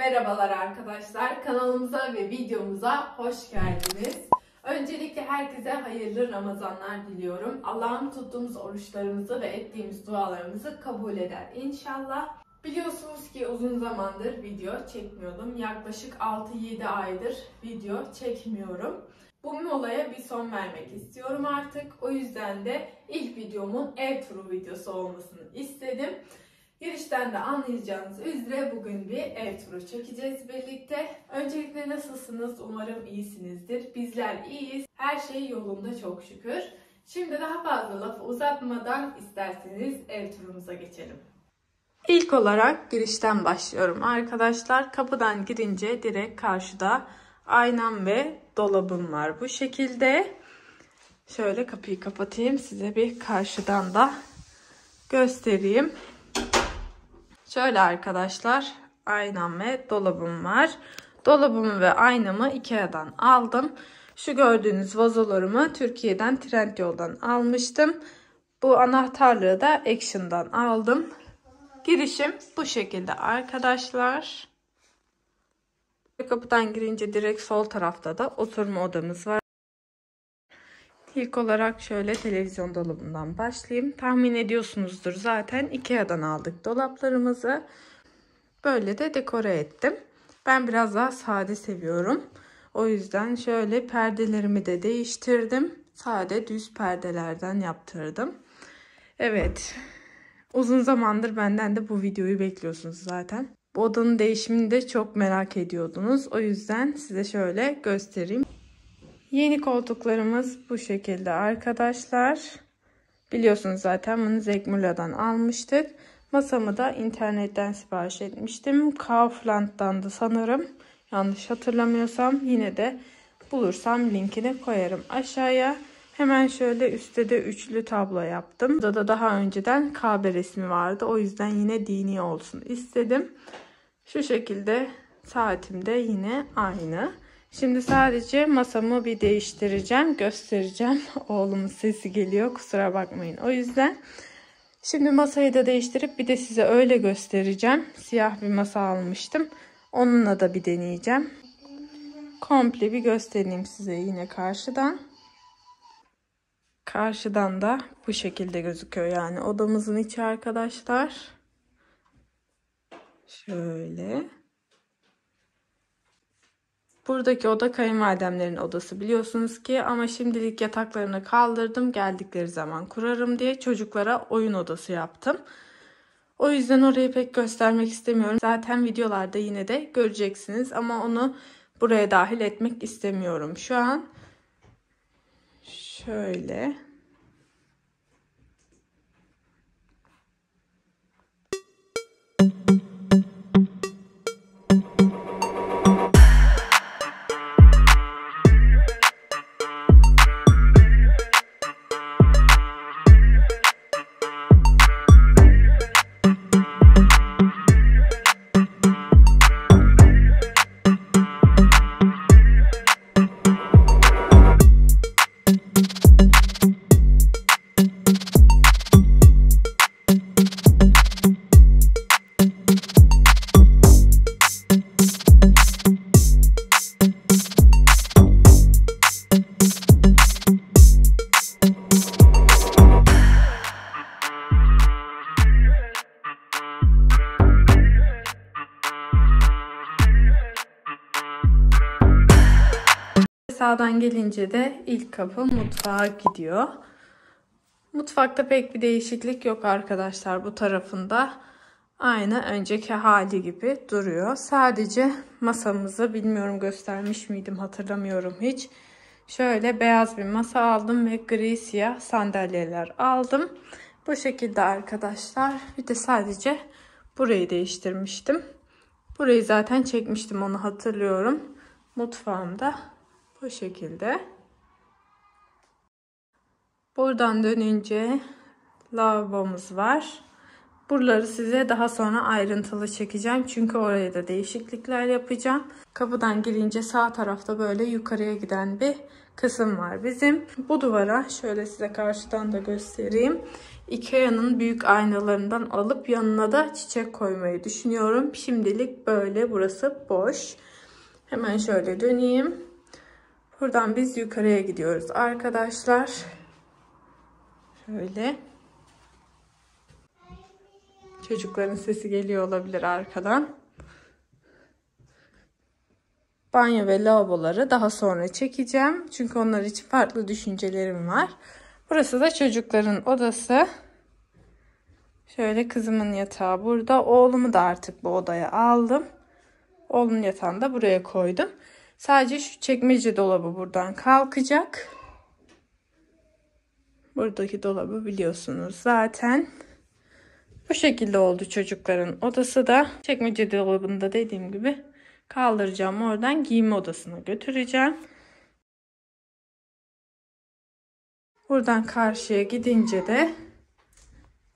merhabalar arkadaşlar. Kanalımıza ve videomuza hoş geldiniz. Öncelikle herkese hayırlı Ramazanlar diliyorum. Allah'ım tuttuğumuz oruçlarımızı ve ettiğimiz dualarımızı kabul eder inşallah. Biliyorsunuz ki uzun zamandır video çekmiyordum. Yaklaşık 6-7 aydır video çekmiyorum. Bu molaya bir son vermek istiyorum artık. O yüzden de ilk videomun ev turu videosu olmasını istedim. Girişten de anlayacağınız üzere bugün bir ev turu çekeceğiz birlikte. Öncelikle nasılsınız? Umarım iyisinizdir. Bizler iyiyiz. Her şey yolunda çok şükür. Şimdi daha fazla lafı uzatmadan isterseniz ev turumuza geçelim. İlk olarak girişten başlıyorum arkadaşlar. Kapıdan girince direkt karşıda aynam ve dolabım var bu şekilde. Şöyle kapıyı kapatayım size bir karşıdan da göstereyim. Şöyle arkadaşlar aynam ve dolabım var. Dolabımı ve aynamı Ikea'dan aldım. Şu gördüğünüz vazolarımı Türkiye'den Trendyol'dan almıştım. Bu anahtarlığı da Action'dan aldım. Girişim bu şekilde arkadaşlar. Kapıdan girince direkt sol tarafta da oturma odamız var. İlk olarak şöyle televizyon dolabından başlayayım. Tahmin ediyorsunuzdur zaten Ikea'dan aldık dolaplarımızı. Böyle de dekore ettim. Ben biraz daha sade seviyorum. O yüzden şöyle perdelerimi de değiştirdim. Sade düz perdelerden yaptırdım. Evet. Uzun zamandır benden de bu videoyu bekliyorsunuz zaten. Bu odanın değişimini de çok merak ediyordunuz. O yüzden size şöyle göstereyim. Yeni koltuklarımız bu şekilde arkadaşlar. Biliyorsunuz zaten bunu Zegmula'dan almıştık. Masamı da internetten sipariş etmiştim. Kaufland'dan da sanırım. Yanlış hatırlamıyorsam yine de bulursam linkini koyarım aşağıya. Hemen şöyle üstte de üçlü tablo yaptım. Burada da daha önceden Kabe resmi vardı. O yüzden yine dini olsun istedim. Şu şekilde saatim de yine aynı. Şimdi sadece masamı bir değiştireceğim. Göstereceğim. Oğlumun sesi geliyor. Kusura bakmayın. O yüzden şimdi masayı da değiştirip bir de size öyle göstereceğim. Siyah bir masa almıştım. Onunla da bir deneyeceğim. Komple bir göstereyim size yine karşıdan. Karşıdan da bu şekilde gözüküyor yani odamızın içi arkadaşlar. Şöyle. Buradaki oda kayınvalidemlerin odası biliyorsunuz ki ama şimdilik yataklarını kaldırdım geldikleri zaman kurarım diye çocuklara oyun odası yaptım. O yüzden orayı pek göstermek istemiyorum. Zaten videolarda yine de göreceksiniz ama onu buraya dahil etmek istemiyorum şu an. Şöyle. Sağdan gelince de ilk kapı mutfağa gidiyor. Mutfakta pek bir değişiklik yok arkadaşlar bu tarafında. Aynı önceki hali gibi duruyor. Sadece masamızı bilmiyorum göstermiş miydim hatırlamıyorum hiç. Şöyle beyaz bir masa aldım ve gri siyah sandalyeler aldım. Bu şekilde arkadaşlar. Bir de sadece burayı değiştirmiştim. Burayı zaten çekmiştim onu hatırlıyorum. Mutfağımda bu şekilde. Buradan dönünce lavabomuz var. Buraları size daha sonra ayrıntılı çekeceğim. Çünkü oraya da değişiklikler yapacağım. Kapıdan girince sağ tarafta böyle yukarıya giden bir kısım var bizim. Bu duvara şöyle size karşıdan da göstereyim. Ikea'nın büyük aynalarından alıp yanına da çiçek koymayı düşünüyorum. Şimdilik böyle burası boş. Hemen şöyle döneyim. Buradan biz yukarıya gidiyoruz arkadaşlar. Şöyle. Çocukların sesi geliyor olabilir arkadan. Banyo ve lavaboları daha sonra çekeceğim. Çünkü onlar için farklı düşüncelerim var. Burası da çocukların odası. Şöyle kızımın yatağı burada. Oğlumu da artık bu odaya aldım. Oğlumun yatağını da buraya koydum. Sadece şu çekmece dolabı buradan kalkacak. Buradaki dolabı biliyorsunuz zaten. Bu şekilde oldu çocukların odası da. Çekmece dolabında dediğim gibi kaldıracağım. Oradan giyinme odasına götüreceğim. Buradan karşıya gidince de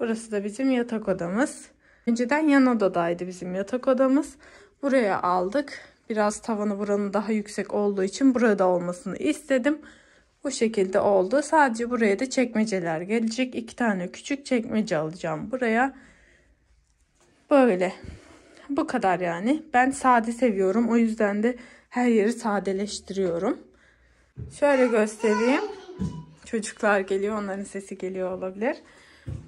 burası da bizim yatak odamız. Önceden yan odadaydı bizim yatak odamız. Buraya aldık. Biraz tavanı buranın daha yüksek olduğu için burada olmasını istedim. Bu şekilde oldu. Sadece buraya da çekmeceler gelecek. İki tane küçük çekmece alacağım buraya. Böyle. Bu kadar yani. Ben sade seviyorum. O yüzden de her yeri sadeleştiriyorum. Şöyle göstereyim. Çocuklar geliyor. Onların sesi geliyor olabilir.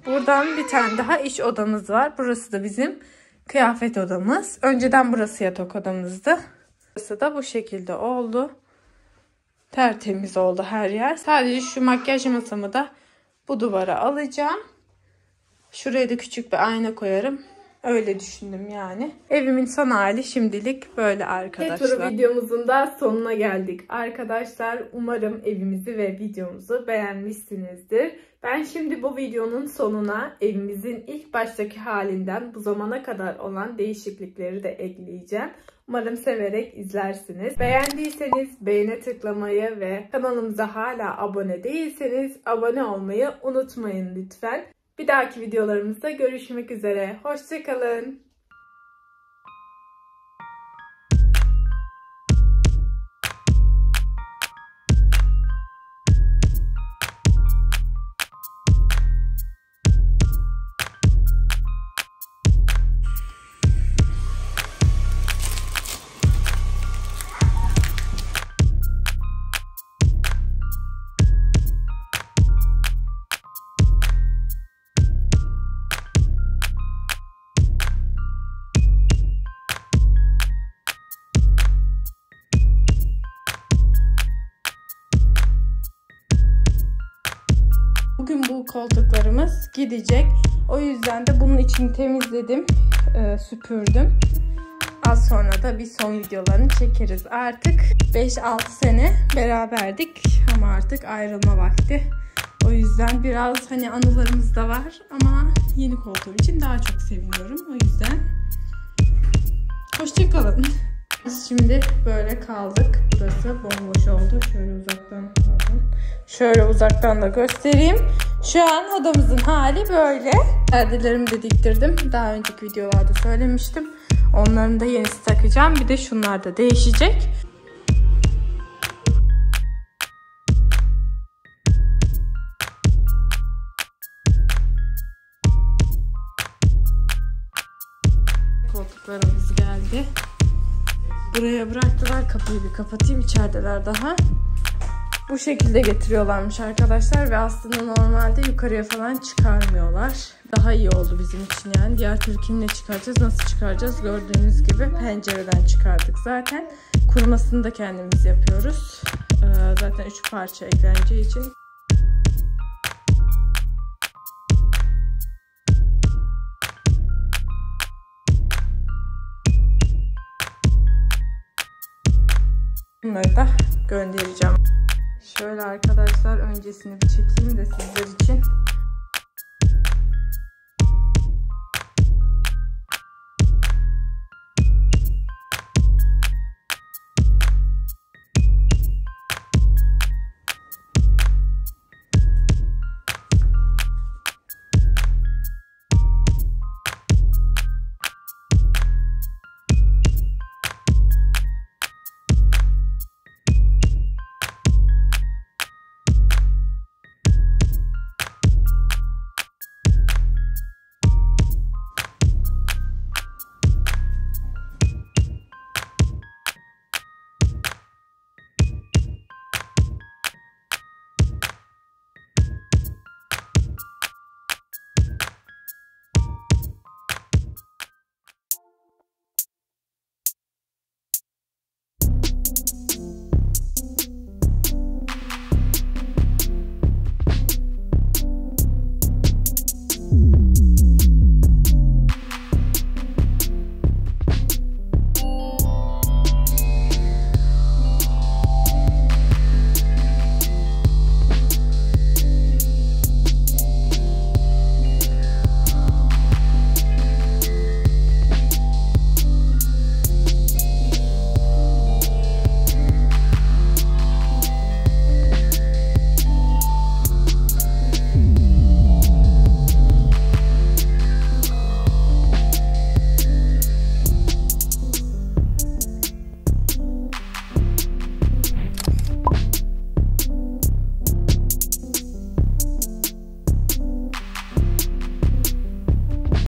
Buradan bir tane daha iş odamız var. Burası da bizim kıyafet odamız. Önceden burası yatak odamızdı. Burası da bu şekilde oldu. Tertemiz oldu her yer. Sadece şu makyaj masamı da bu duvara alacağım. Şuraya da küçük bir ayna koyarım. Öyle düşündüm yani. Evimin son hali şimdilik böyle arkadaşlar. Petro videomuzun da sonuna geldik. Arkadaşlar umarım evimizi ve videomuzu beğenmişsinizdir. Ben şimdi bu videonun sonuna evimizin ilk baştaki halinden bu zamana kadar olan değişiklikleri de ekleyeceğim. Umarım severek izlersiniz. Beğendiyseniz beğene tıklamayı ve kanalımıza hala abone değilseniz abone olmayı unutmayın lütfen. Bir dahaki videolarımızda görüşmek üzere. Hoşçakalın. Koltuklarımız gidecek. O yüzden de bunun için temizledim, e, süpürdüm. Az sonra da bir son videolarını çekeriz. Artık 5-6 sene beraberdik ama artık ayrılma vakti. O yüzden biraz hani anılarımız da var ama yeni koltuğum için daha çok seviniyorum. O yüzden hoşçakalın. Biz şimdi böyle kaldık. Burası bomboş oldu. Şöyle uzaktan pardon. Şöyle uzaktan da göstereyim. Şu an odamızın hali böyle. Perdelerimi de diktirdim. Daha önceki videolarda söylemiştim. Onların da yenisi takacağım. Bir de şunlar da değişecek. Koltuklarımız geldi. Buraya bıraktılar. Kapıyı bir kapatayım. İçerideler daha. Bu şekilde getiriyorlarmış arkadaşlar ve aslında normalde yukarıya falan çıkarmıyorlar. Daha iyi oldu bizim için yani. Diğer türkünle çıkaracağız. Nasıl çıkaracağız? Gördüğünüz gibi pencereden çıkardık zaten. Kurumasını da kendimiz yapıyoruz. Ee, zaten 3 parça ekleneceği için Bunları da göndereceğim. Şöyle arkadaşlar öncesini bir çekeyim de sizler için.